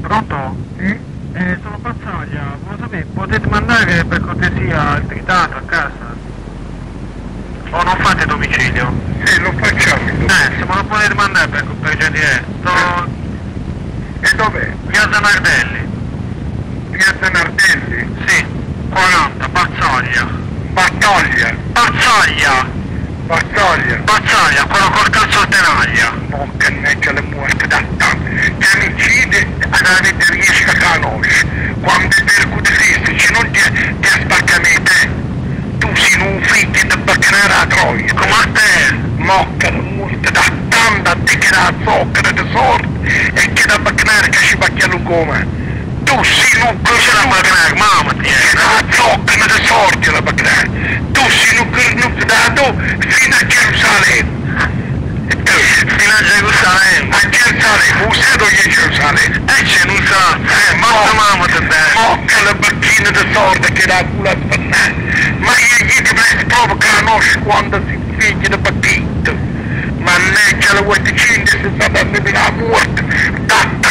Pronto? Sì? Eh, sono Pazzaglia, volevo sapere, potete mandare per cortesia il tritato a casa? O non fate domicilio? Sì, lo facciamo. Eh, se me lo potete mandare per, per gentilezza. Sto E dov'è? Piazza Nardelli. Piazza Nardelli? Sì, 40, Pazzaglia. Battaglia. Pazzaglia! Battaglia. Pazzaglia, quello col cazzo a tenaglia. Non canneggia le morte da tanto. Che amicide ad te riesci a conoscere. Quando per cudifestici non ti, ti te. Tu sei un figlio di baccanare a troia. Come a te? Mocca le morte da tanto a te che da zucchero di sorte e che da baccanare che ci bacchiano come. Tu sei un C'è la baccanare, mamma ti che da zucchero di sorte la baccanare. Tu sei un cornuto da tu fino a Gerusalemme. E tu Fino a Gerusalemme. a Gerusalemme, usato io Gerusalemme. E c'è non sa. Eh, mazza mamma ti bene. Mocca la bacchina di sorte che da culo a spannare. Ma io gli dovrei proprio che la conosci quando si figlia di bacchino. Mannaggia la guardicinta si sta dando per la morte.